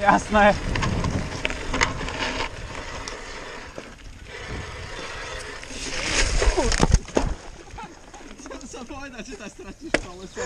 Jasné. Sa povedať, že tak stratíš kolesa.